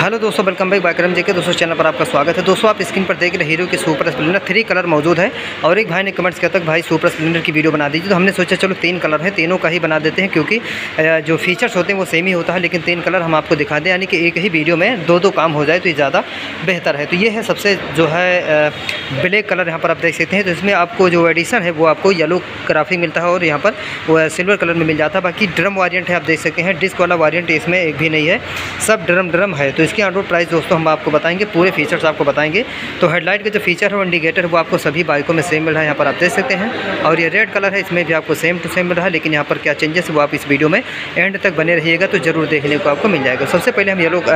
Hello दोस्तों welcome back बाकरम जी के दोस्तों चैनल पर आपका स्वागत है। दोस्तों, आप स्क्रीन पर देख रहे हीरो के सुपर स्प्लेंडर थ्री कलर मौजूद है। और एक भाई ने कमेंट्स किया तक भाई सुपर स्प्लेंडर की वीडियो बना दीजिए। तो हमने सोचा, चलो तीन कलर है, तीनों का ही बना देते हैं, क्योंकि जो फीचर्स होते हैं वो सेम ही होता है, लेकिन तीन कलर हम आपको दिखा दें, यानी कि एक ही वीडियो में दो दो काम हो जाए तो ये ज़्यादा बेहतर है। तो ये है सबसे जो है ब्लैक कलर यहाँ पर आप देख सकते हैं। तो इसमें आपको जो एडिशन है, वो आपको येलो ग्राफिक मिलता है और यहाँ पर सिल्वर कलर में मिल जाता है। बाकी ड्रम वारियंट है, आप देख सकते हैं। डिस्क वाला वारियंट इसमें एक भी नहीं है। सब ड्रम ड्रम है तो इसकी ऑन प्राइस दोस्तों हम आपको बताएँगे, पूरे फीचर्स आपको बताएँगे। तो हेडलाइट का जो फीचर है, वो इंडिकेटर वो आपको सभी बाइकों में सेम मिल रहा है, यहाँ पर आप देख सकते हैं। और ये रेड कलर है, इसमें भी आपको सेम टू सेम मिल रहा है, लेकिन यहाँ पर क्या चेंजेस है, वो आप इस वीडियो में एंड तक बने रहिएगा तो ज़रूर देखने को आपको मिल जाएगा। सबसे पहले हम ये लोग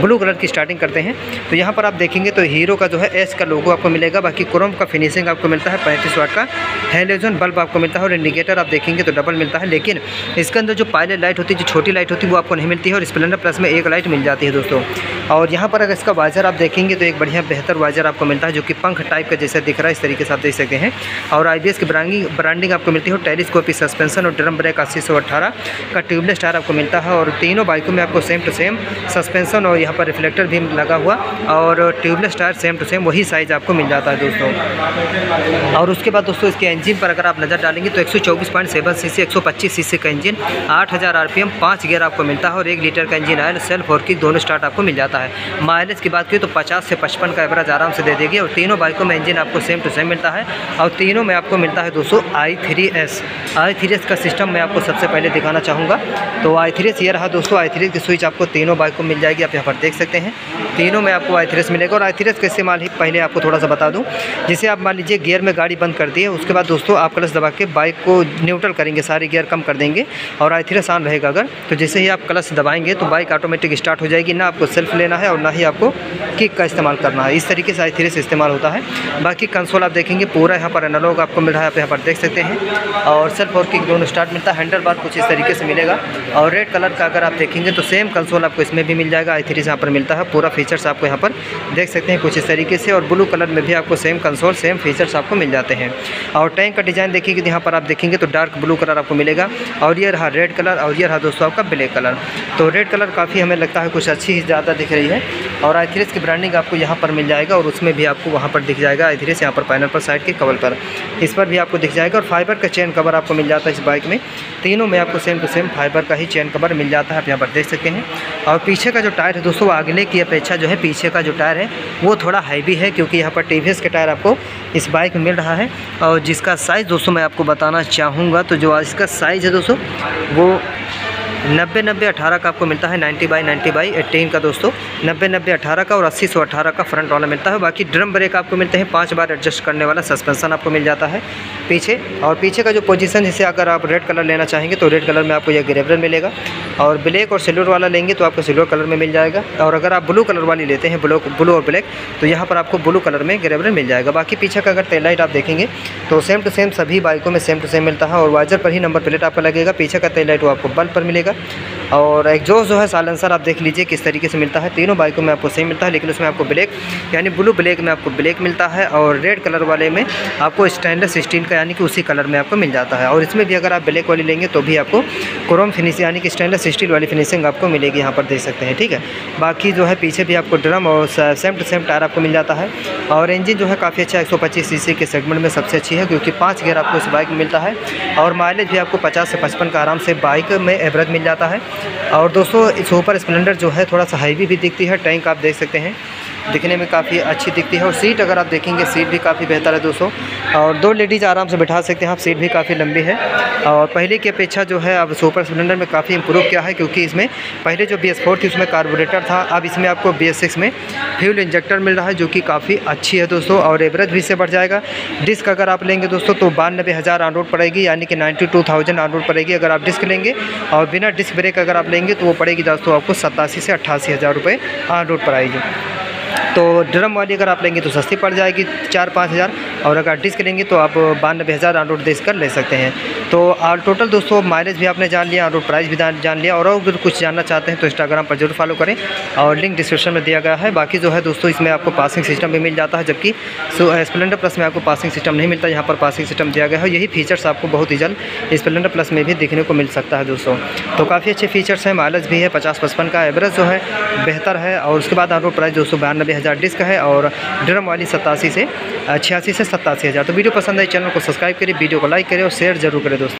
ब्लू कलर की स्टार्टिंग करते हैं। तो यहाँ पर आप देखेंगे तो हीरो का जो है एस का लोगो आपको मिलेगा, बाकी क्रोम का फिनिशिंग आपको मिलता है, पैंतीस वाट का। हेलोजन बल्ब आपको मिलता है और इंडिकेटर आप देखेंगे तो डबल मिलता है, लेकिन इसके अंदर जो पायलट लाइट होती है, जो छोटी लाइट होती है, वो आपको नहीं मिलती है और स्प्लेंडर प्लस में एक लाइट मिल जाती है दोस्तों। और यहाँ पर अगर इसका वाइजर आप देखेंगे तो एक बढ़िया बेहतर वाइजर आपको मिलता है, जो कि पंख टाइप का जैसा दिख रहा है, इस तरीके से आप देख सकते हैं। और आईबीएस की ब्रांडिंग ब्रांडिंग आपको मिलती है टेलीस्कोपी सस्पेंशन और ड्रम ब्रेक अस्सी सौ अट्ठारह का ट्यूबलेस टायर आपको मिलता है। और तीनों बाइकों में आपको सेम टू सेम सस्पेंसन और यहाँ पर रिफ्लेक्टर भी लगा हुआ और tubeless tyre same to same वही साइज़ आपको मिल जाता है दोस्तों। और उसके बाद दोस्तों इसके इंजन पर अगर आप नज़र डालेंगे तो एक सौ चौबीस पॉइंट सेवन सी सी एक सौ पच्चीस सी सी का इंजन आठ हज़ार आर पी एम पाँच गियर आपको मिलता है और एक लीटर का इंजन आयल सेल्फ और की दोनों स्टार्ट आपको मिल जाता है। माइलेज की बात करें तो पचास से पचपन का एवरेज आराम से दे देगी और तीनों बाइकों में इंजन आपको सेम टू सेम मिलता है और तीनों में आपको मिलता है दोस्तों I three S I three S का सिस्टम मैं आपको सबसे पहले दिखाना चाहूँगा। तो आई थ्री एस ये रहा दोस्तों आई थ्री की स्विच आपको तीनों बाइकों मिल जाएगी, आप यहाँ पर देख सकते हैं। तीनों में आपको आई थ्री एस मिलेगा और आई थ्री एस का इस्तेमाल ही पहले आपको थोड़ा सा बता दूँ, जिसे आप मान लीजिए गियर में गाड़ी बंद कर दिए उसके बाद दोस्तों आप क्लच दबा के बाइक को न्यूट्रल करेंगे, सारे गियर कम कर देंगे और आई थ्री एस ऑन रहेगा अगर। तो जैसे ही आप क्लच दबाएँगे तो बाइक ऑटोमेटिक स्टार्ट हो जाएगी, ना आपको सेल्फ लेना है और ना ही आपको किक का इस्तेमाल करना है। इस तरीके से आई से इस्तेमाल होता है। बाकी कंसोल आप देखेंगे, पूरा यहाँ पर एनालॉग आपको मिल रहा है, आप यहाँ पर देख सकते हैं। और सेल्फ और किक दोनों स्टार्ट मिलता है। हैंडल बार कुछ इस तरीके से मिलेगा। और रेड कलर का अगर आप देखेंगे तो सेम कंसोल आपको इसमें भी मिल जाएगा। आई थ्री यहाँ पर मिलता है। पूरा फीचर्स आपको यहाँ पर देख सकते हैं कुछ इस तरीके से। और ब्लू कलर में भी आपको सेम कंसोल सेम फीचर्स आपको मिल जाते हैं। और टैंक का डिज़ाइन देखिए यहाँ पर आप देखेंगे तो डार्क ब्लू कलर आपको मिलेगा। और ये रहा रेड कलर और ये रहा दोस्तों आपका ब्लैक कलर तो रेड कलर काफ़ी हमें लगता है कुछ अच्छी ज़्यादा दिख रही है और आई थ्री की ब्रांडिंग आपको यहाँ पर मिल जाएगा और उसमें भी आपको वहाँ पर दिख जाएगा आई थ्री यहाँ पर पैनल पर साइड के कवर पर। इस पर भी आपको दिख जाएगा और फाइबर का चेन कवर आपको मिल जाता है इस बाइक में। तीनों में आपको सेम टू सेम फाइबर का ही चेन कवर मिल जाता है, आप यहाँ पर देख सकते हैं। और पीछे का जो टायर है दोस्तों, अगले की अपेक्षा जो है पीछे का जो टायर है, वो थोड़ा हैवी है क्योंकि यहाँ पर टीवीएस के टायर आपको इस बाइक में मिल रहा है। और जिसका साइज़ दोस्तों, मैं आपको बताना चाहूँगा तो जो इसका साइज़ है दोस्तों, वो नब्बे नब्बे अठारह का आपको मिलता है, ninety by ninety by eighteen का दोस्तों। नब्बे नब्बे अठारह का और अस्सी सौ अठारह का फ्रंट वाला मिलता है। बाकी ड्रम ब्रेक आपको मिलते हैं, पाँच बार एडजस्ट करने वाला सस्पेंसन आपको मिल जाता है पीछे। और पीछे का जो पोजीशन जिसे अगर आप रेड कलर लेना चाहेंगे तो रेड कलर में आपको यह ग्रेवरल मिलेगा। और ब्लैक और सिल्वर वाला लेंगे तो आपको सिल्वर कलर में मिल जाएगा। और अगर आप ब्लू कलर वाली लेते हैं ब्लू ब्लू और ब्लैक तो यहाँ पर आपको ब्लू कलर में ग्रेवरल मिल जाएगा। बाकी पीछे का अगर तेल लाइट आप देखेंगे तो सेम टू सेम सभी बाइकों में सेम टू सेम मिलता है। और वाइजर पर ही नंबर प्लेट आपका लगेगा। पीछे का तेल लाइट वो आपको बल्ब पर मिलेगा। और एग्जॉस्ट जो है सालेंसर आप देख लीजिए किस तरीके से मिलता है। तीनों बाइकों में आपको सेम मिलता है, लेकिन उसमें आपको ब्लैक यानी ब्लू ब्लैक में आपको ब्लैक मिलता है और रेड कलर वाले में आपको स्टेनलेस स्टील का, यानी कि उसी कलर में आपको मिल जाता है। और इसमें भी अगर आप ब्लैक वाली लेंगे तो भी आपको क्रोम फिनिश यानी कि स्टेनलेस स्टील वाली फिनिशिंग आपको मिलेगी यहाँ पर देख सकते हैं, ठीक है? बाकी जो है पीछे भी आपको ड्रम और सेम टू सेम टायर आपको मिल जाता है। और इंजन जो है काफ़ी अच्छा एक सौ के सेगमेंट में सबसे अच्छी है, क्योंकि पाँच गेयर आपको इस बाइक में मिलता है। और माइलेज भी आपको पचास से पचपन का आराम से बाइक में एवरेज मिल जाता है। और दोस्तों सुपर स्प्लेंडर जो है, थोड़ा सा हैवी भी दिखती है। टैंक आप देख सकते हैं। दिखने में काफ़ी अच्छी दिखती है और सीट अगर आप देखेंगे, सीट भी काफ़ी बेहतर है दोस्तों। और दो लेडीज़ आराम से बैठा सकते हैं, आप सीट भी काफ़ी लंबी है। और पहले की अपेक्षा जो है, अब सुपर स्प्लेंडर में काफ़ी इंप्रूव किया है, क्योंकि इसमें पहले जो बी एस फोर थी, उसमें कार्बोरेटर था, अब इसमें आपको बी एस सिक्स में फ्यूल इंजेक्टर मिल रहा है, जो कि काफ़ी अच्छी है दोस्तों, और एवरेज भी इससे बढ़ जाएगा। डिस्क अगर आप लेंगे दोस्तों तो बानबे हज़ार ऑन रोड पड़ेगी, यानी कि ninety two thousand on road पड़ेगी, अगर आप डिस्क लेंगे। और बिना डिस्क ब्रेक अगर आप लेंगे तो वो पड़ेगी दोस्तों, आपको सतासी से अट्ठासी हज़ार रुपये ऑन रोड पड़ेगी तो ड्रम वाली अगर आप लेंगे तो सस्ती पड़ जाएगी चार पाँच हज़ार और अगर डिस्क लेंगे तो आप बानबे हज़ार ऑन रोड डिस्क कर ले सकते हैं। तो और टोटल दोस्तों माइलेज भी आपने जान लिया और प्राइस भी जान लिया और अगर कुछ जानना चाहते हैं तो इंस्टाग्राम पर ज़रूर फॉलो करें और लिंक डिस्क्रिप्शन में दिया गया है। बाकी जो है दोस्तों इसमें आपको पासिंग सिस्टम भी मिल जाता है जबकि स्प्लेंडर प्लस में आपको पासिंग सिस्टम नहीं मिलता। यहाँ पर पासिंग सिस्टम दिया गया है यही फीचर्स आपको बहुत ही जल्द स्प्लेंडर प्लस में भी देखने को मिल सकता है दोस्तों। तो काफ़ी अच्छे फीचर्स हैं माइलेज भी है, पचास पचपन का एवरेज जो है बेहतर है और उसके बाद आरोप प्राइस दो सौ बयानबे हज़ार डिस्क है और ड्रम वाली सतासी से छियासी से सतासी हज़ार। तो वीडियो पसंद है चैनल को सब्सक्राइब करें वीडियो को लाइक करें और शेयर ज़रूर करें दोस्तों।